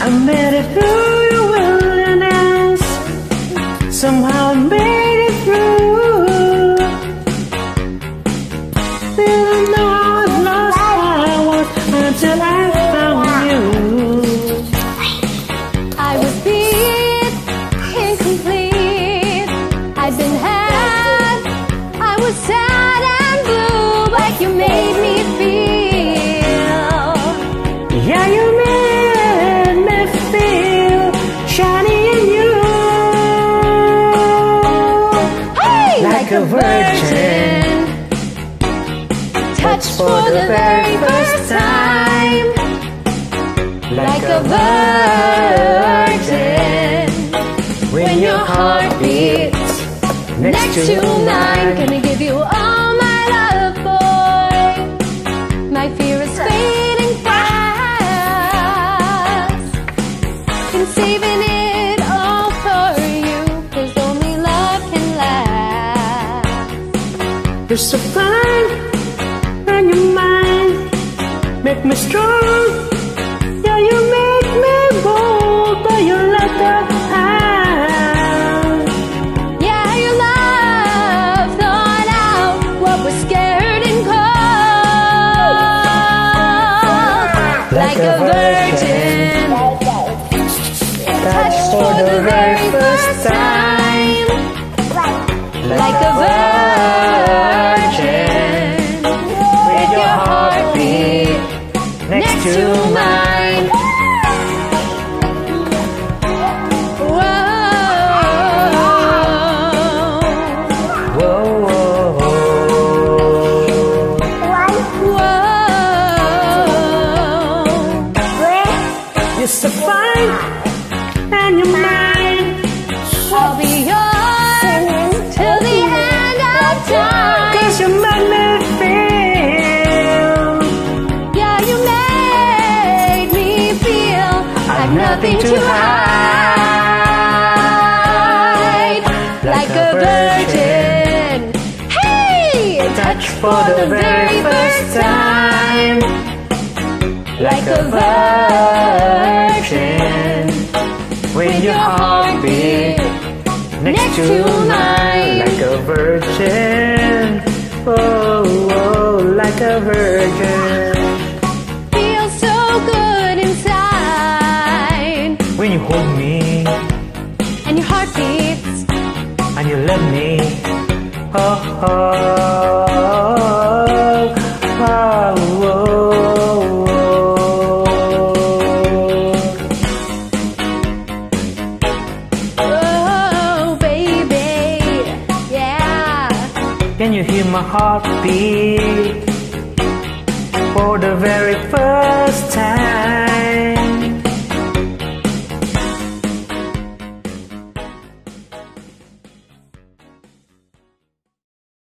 I made it through the wilderness. Somehow made A virgin. touched for the very first time, like a virgin. You're so fine, and your mind make me strong. Yeah, you make me bold, but. Yeah, your love out what was scared and cold. Like a virgin, touched for the very first time. Like to mine. Whoa. Whoa, whoa, Whoa. Nothing to hide. Like a virgin. Hey! touch for the very first time. Like a virgin. When your heart beat next to mine, like a virgin. Oh, oh, like a virgin. Hold me And your heart beats. and you love me. Oh, oh, oh, oh, oh. Oh, baby. Yeah. Can you hear my heartbeat for the very first time?